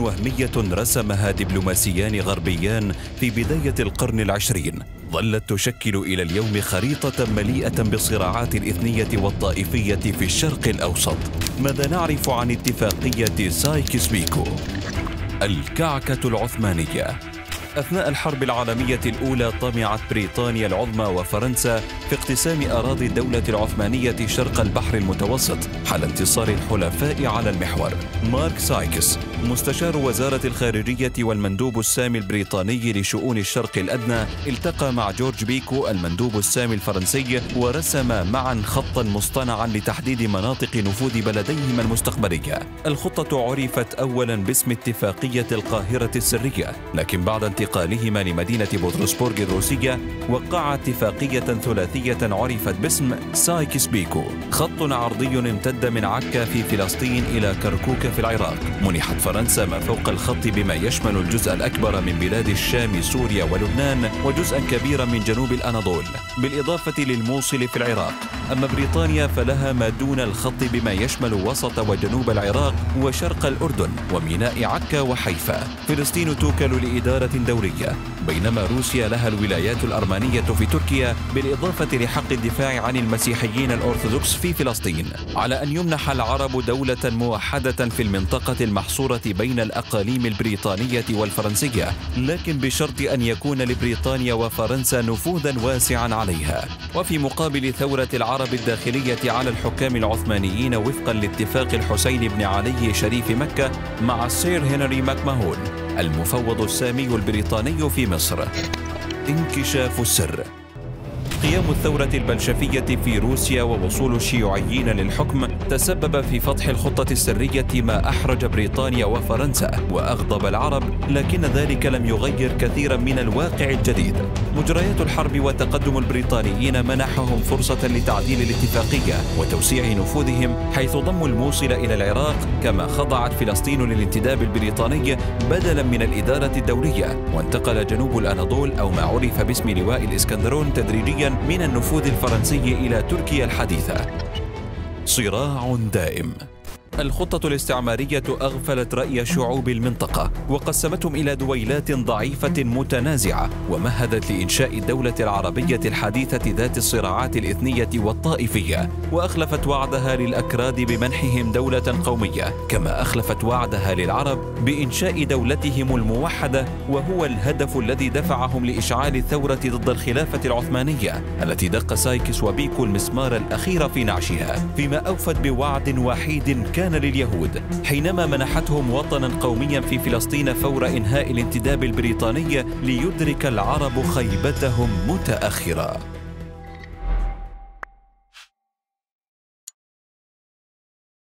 وهمية رسمها دبلوماسيان غربيان في بداية القرن العشرين ظلت تشكل إلى اليوم خريطة مليئة بالصراعات الإثنية والطائفية في الشرق الأوسط ماذا نعرف عن اتفاقية سايكس بيكو؟ الكعكة العثمانية أثناء الحرب العالمية الأولى طمعت بريطانيا العظمى وفرنسا في اقتسام أراضي الدولة العثمانية شرق البحر المتوسط حال انتصار الحلفاء على المحور. مارك سايكس مستشار وزارة الخارجية والمندوب السامي البريطاني لشؤون الشرق الأدنى التقى مع جورج بيكو المندوب السامي الفرنسي ورسم معا خطا مصطنعا لتحديد مناطق نفوذ بلديهما المستقبلية. الخطة عرفت أولا باسم اتفاقية القاهرة السرية لكن بعد انتقالهما لمدينة بطرسبورغ الروسية وقع اتفاقية ثلاثية عرفت باسم سايكس بيكو. خط عرضي امتد من عكا في فلسطين إلى كركوك في العراق. منحت فرنسا ما فوق الخط بما يشمل الجزء الأكبر من بلاد الشام سوريا ولبنان وجزءا كبيرا من جنوب الأناضول. بالإضافة للموصل في العراق أما بريطانيا فلها ما دون الخط بما يشمل وسط وجنوب العراق وشرق الأردن وميناء عكا وحيفا. فلسطين توكل لإدارة دورية بينما روسيا لها الولايات الأرمنية في تركيا بالإضافة لحق الدفاع عن المسيحيين الأرثوذكس في فلسطين على أن يمنح العرب دولة موحدة في المنطقة المحصورة بين الأقاليم البريطانية والفرنسية لكن بشرط أن يكون لبريطانيا وفرنسا نفوذا واسعا عليها. وفي مقابل ثورة العرب الداخلية على الحكام العثمانيين وفقا لاتفاق الحسين بن علي شريف مكة مع السير هنري ماكماهون المفوض السامي البريطاني في مصر. انكشاف السر. قيام الثورة البلشفية في روسيا ووصول الشيوعيين للحكم تسبب في فتح الخطة السرية ما أحرج بريطانيا وفرنسا وأغضب العرب لكن ذلك لم يغير كثيرا من الواقع الجديد. مجريات الحرب وتقدم البريطانيين منحهم فرصة لتعديل الاتفاقية وتوسيع نفوذهم حيث ضموا الموصل إلى العراق كما خضعت فلسطين للانتداب البريطاني بدلا من الإدارة الدولية. وانتقل جنوب الأناضول أو ما عرف باسم لواء الإسكندرون تدريجيا من النفوذ الفرنسي إلى تركيا الحديثة. صراع دائم. الخطة الاستعمارية أغفلت رأي شعوب المنطقة وقسمتهم إلى دويلات ضعيفة متنازعة ومهدت لإنشاء الدولة العربية الحديثة ذات الصراعات الإثنية والطائفية وأخلفت وعدها للأكراد بمنحهم دولة قومية كما أخلفت وعدها للعرب بإنشاء دولتهم الموحدة وهو الهدف الذي دفعهم لإشعال الثورة ضد الخلافة العثمانية التي دق سايكس وبيكو المسمار الأخير في نعشها فيما أوفت بوعد وحيد كان كان لليهود حينما منحتهم وطنا قوميا في فلسطين فور إنهاء الانتداب البريطاني ليدرك العرب خيبتهم متاخرا